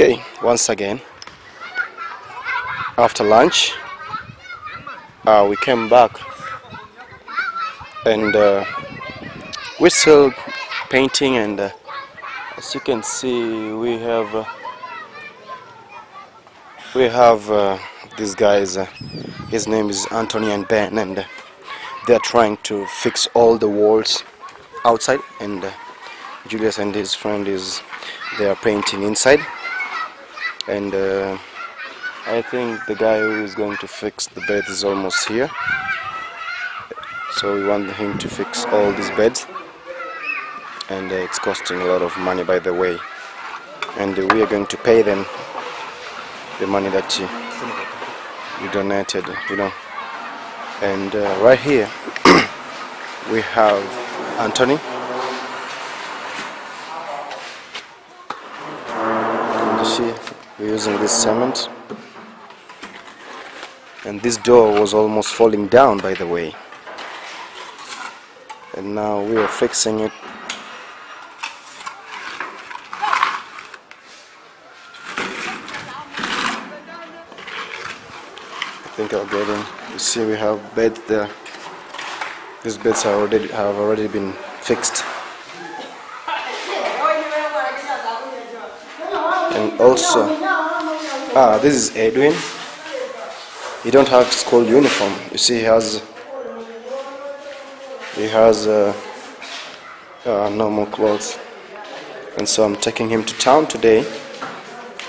Okay, once again, after lunch, uh, we came back and uh, we're still painting and uh, as you can see we have uh, we have uh, these guys uh, his name is Anthony and Ben and they're trying to fix all the walls outside and Julius and his friend is they are painting inside and uh, I think the guy who is going to fix the bed is almost here. So we want him to fix all these beds. And uh, it's costing a lot of money by the way. And uh, we are going to pay them the money that you, donated you know. And uh, right here we have Anthony using this cement. And this door was almost falling down by the way. And now we are fixing it. I think I'll get in. You see we have bed there. These beds are already have already been fixed. And also ah this is Edwin. He don't have school uniform. You see he has he has uh, uh, normal clothes. And so I'm taking him to town today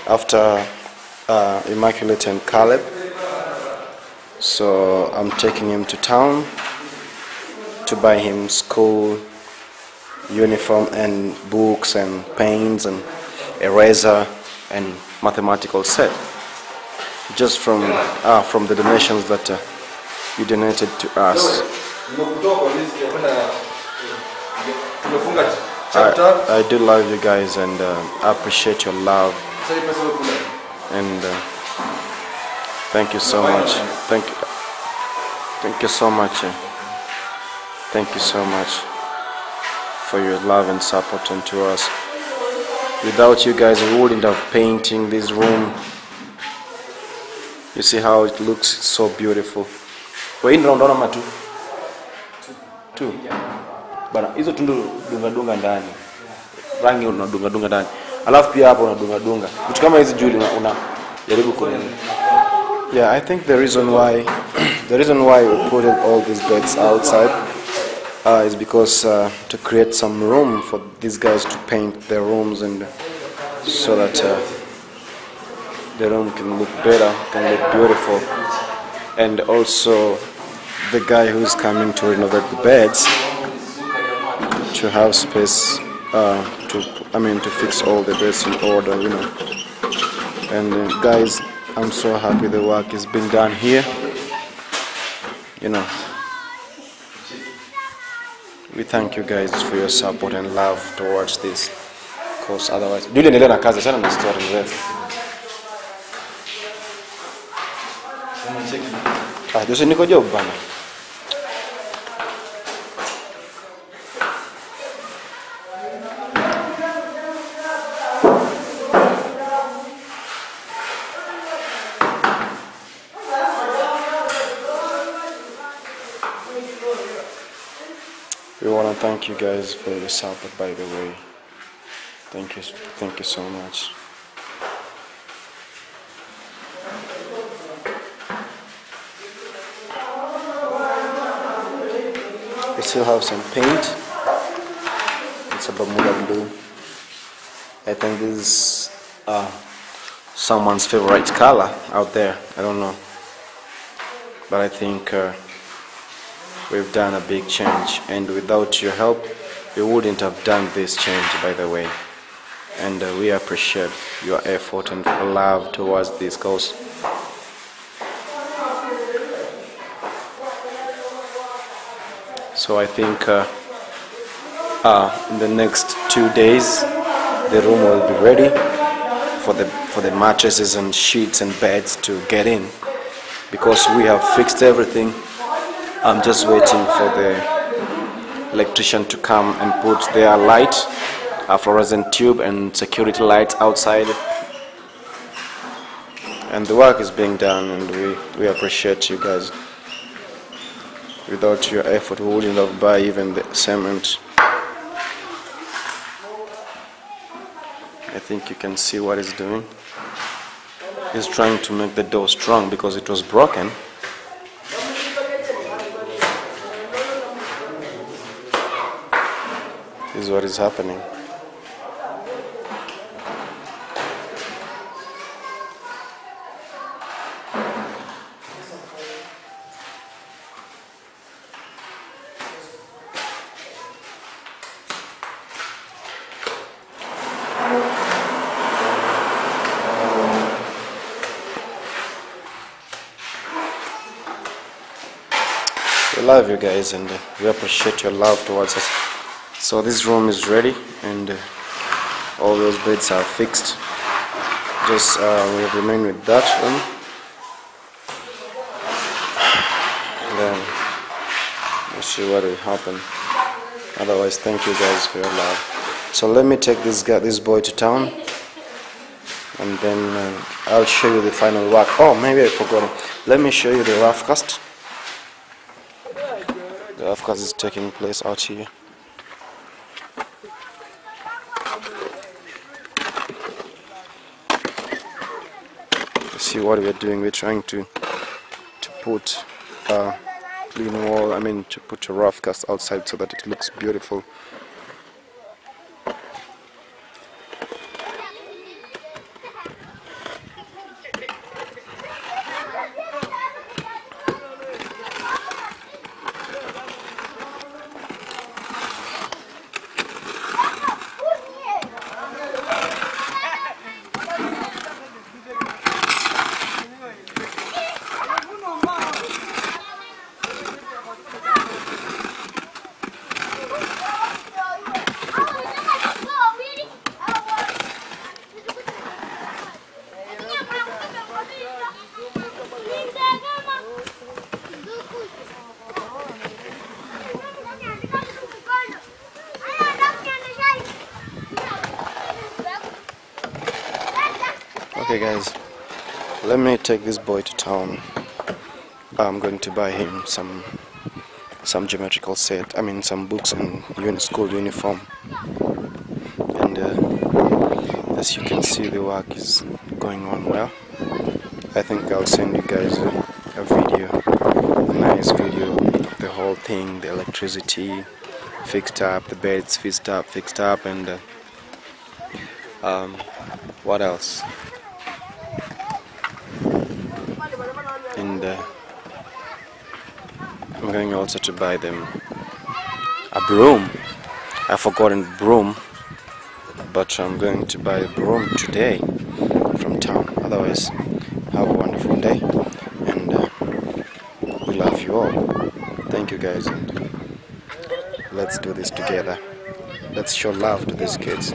after uh, Immaculate and Caleb. So I'm taking him to town to buy him school uniform and books and pens and eraser and mathematical set just from uh, from the donations that uh, you donated to us. I, I do love you guys and uh, I appreciate your love. And uh, thank you so much. Thank you. Thank you so much uh, thank you so much for your love and support unto us without you guys we wouldn't have painting this room? You see how it looks so beautiful. Kwa hii round unaona matu. Tu bana hizo tundu dunga dunga ndani. Rangi unadunga dunga ndani. Alafu pia hapo unadunga dunga vitu kama hizi juu una, una jaribu ku yeah i think the reason why the reason why we put all these beds outside uh, is because uh, to create some room for these guys to paint their rooms and so that uh, the room can look better, can look beautiful, and also the guy who's coming to renovate the beds to have space uh, to, I mean, to fix all the beds in order, you know. And guys, I'm so happy the work is being done here. You know, we thank you guys for your support and love towards this cause otherwise Julie endelea na kazi sana na story zetu. Ah Jose niko job bana thank you guys for your support, by the way. Thank you, thank you so much. We still have some paint. It's a Bermuda blue. I think this is uh, someone's favorite color out there. I don't know, but I think. Uh, we've done a big change and without your help we wouldn't have done this change by the way. And uh, we appreciate your effort and love towards this cause so I think uh, uh, in the next two days the room will be ready for the for the mattresses and sheets and beds to get in because we have fixed everything I'm just waiting for the electrician to come and put their light, a fluorescent tube and security lights outside. And the work is being done and we, we appreciate you guys. Without your effort we wouldn't have buy even the cement. I think you can see what he's doing. He's trying to make the door strong because it was broken is what is happening. We love you guys and we appreciate your love towards us so this room is ready and uh, all those beds are fixed. Just uh, we remain with that room. And then we'll see what will happen. Otherwise thank you guys for your love. So let me take this guy this boy to town. And then uh, I'll show you the final work. Oh maybe I forgot. Let me show you the rough cast. The rough cast is taking place out here see what we're doing. We're trying to to put uh, clean wall I mean to put a rough cast outside so that it looks beautiful Okay guys, let me take this boy to town. I'm going to buy him some some geometrical set, I mean some books and uni school uniform. And uh, as you can see the work is going on well. I think I'll send you guys a, a video, a nice video of the whole thing, the electricity fixed up, the beds fixed up, fixed up and uh, um, what else? And uh, I'm going also to buy them a broom. I've forgotten broom, but I'm going to buy a broom today from town. Otherwise, have a wonderful day, and uh, we love you all. Thank you guys, and let's do this together. Let's show love to these kids.